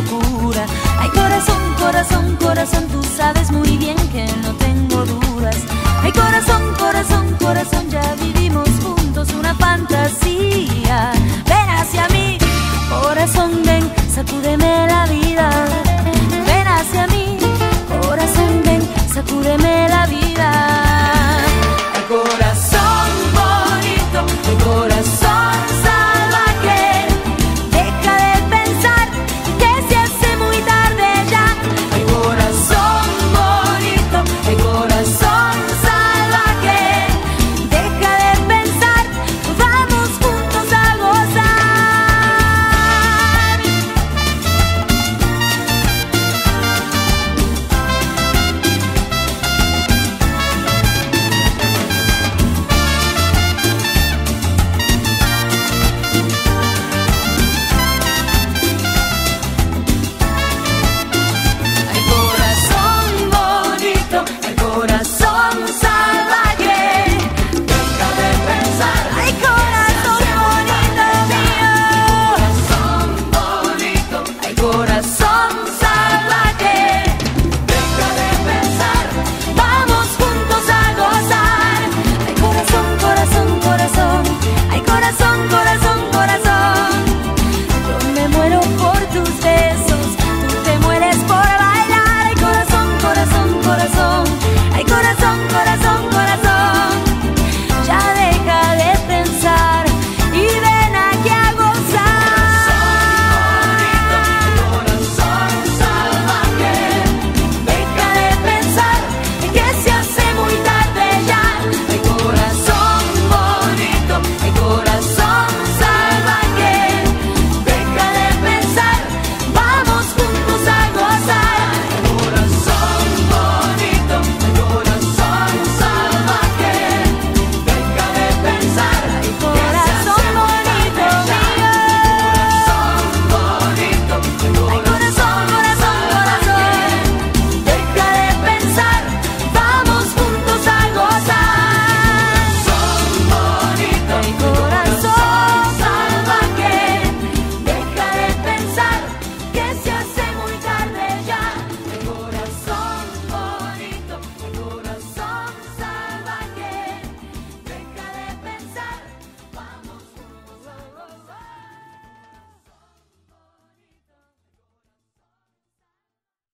locura. Ay, corazón, corazón, corazón, tú sabes muy bien que no tengo dudas. Ay, corazón, corazón, corazón, ya vivimos juntos una fantasía.